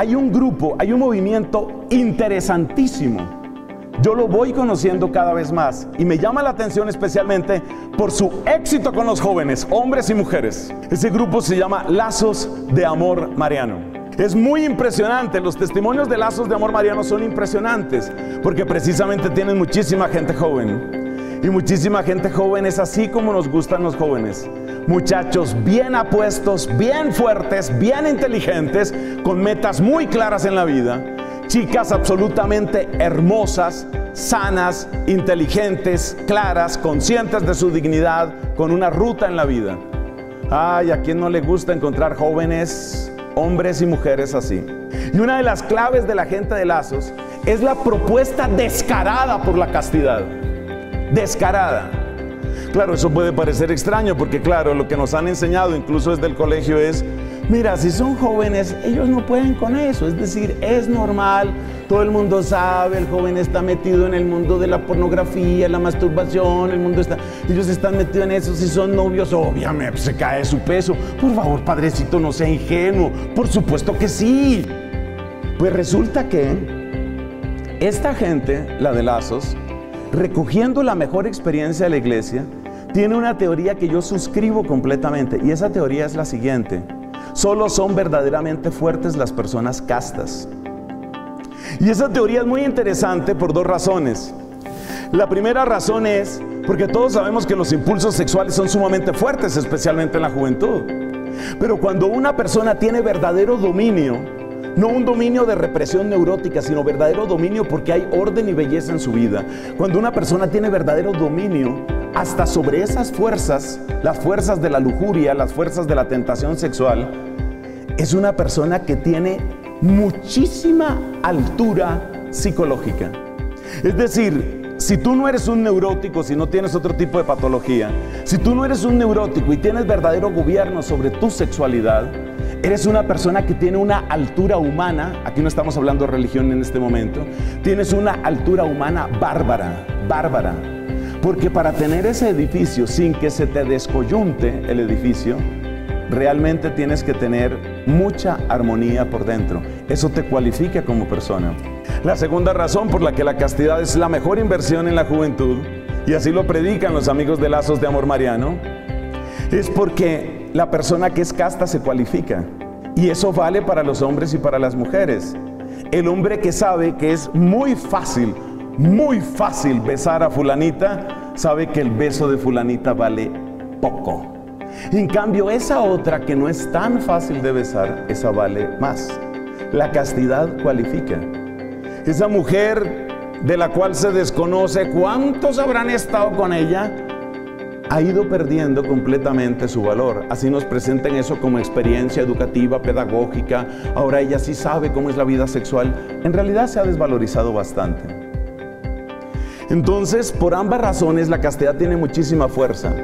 hay un grupo, hay un movimiento interesantísimo. Yo lo voy conociendo cada vez más y me llama la atención especialmente por su éxito con los jóvenes, hombres y mujeres. Ese grupo se llama Lazos de Amor Mariano. Es muy impresionante, los testimonios de lazos de amor mariano son impresionantes, porque precisamente tienen muchísima gente joven. Y muchísima gente joven es así como nos gustan los jóvenes. Muchachos bien apuestos, bien fuertes, bien inteligentes, con metas muy claras en la vida. Chicas absolutamente hermosas, sanas, inteligentes, claras, conscientes de su dignidad, con una ruta en la vida. Ay, a quien no le gusta encontrar jóvenes, hombres y mujeres así. Y una de las claves de la gente de lazos es la propuesta descarada por la castidad. Descarada. Claro, eso puede parecer extraño porque claro, lo que nos han enseñado incluso desde el colegio es, mira, si son jóvenes, ellos no pueden con eso. Es decir, es normal, todo el mundo sabe, el joven está metido en el mundo de la pornografía, la masturbación, el mundo está, ellos están metidos en eso, si son novios, obviamente se cae su peso. Por favor, padrecito, no sea ingenuo. Por supuesto que sí. Pues resulta que esta gente, la de Lazos, recogiendo la mejor experiencia de la iglesia, tiene una teoría que yo suscribo completamente y esa teoría es la siguiente. Solo son verdaderamente fuertes las personas castas. Y esa teoría es muy interesante por dos razones. La primera razón es porque todos sabemos que los impulsos sexuales son sumamente fuertes, especialmente en la juventud. Pero cuando una persona tiene verdadero dominio, no un dominio de represión neurótica, sino verdadero dominio porque hay orden y belleza en su vida. Cuando una persona tiene verdadero dominio, hasta sobre esas fuerzas, las fuerzas de la lujuria, las fuerzas de la tentación sexual, es una persona que tiene muchísima altura psicológica. Es decir, si tú no eres un neurótico, si no tienes otro tipo de patología, si tú no eres un neurótico y tienes verdadero gobierno sobre tu sexualidad, eres una persona que tiene una altura humana, aquí no estamos hablando de religión en este momento, tienes una altura humana bárbara, bárbara. Porque para tener ese edificio sin que se te descoyunte el edificio, realmente tienes que tener mucha armonía por dentro. Eso te cualifica como persona. La segunda razón por la que la castidad es la mejor inversión en la juventud, y así lo predican los amigos de Lazos de Amor Mariano, es porque la persona que es casta se cualifica. Y eso vale para los hombres y para las mujeres. El hombre que sabe que es muy fácil muy fácil besar a fulanita, sabe que el beso de fulanita vale poco. En cambio, esa otra que no es tan fácil de besar, esa vale más. La castidad cualifica. Esa mujer de la cual se desconoce cuántos habrán estado con ella, ha ido perdiendo completamente su valor. Así nos presentan eso como experiencia educativa, pedagógica. Ahora ella sí sabe cómo es la vida sexual. En realidad se ha desvalorizado bastante. Entonces, por ambas razones, la castidad tiene muchísima fuerza.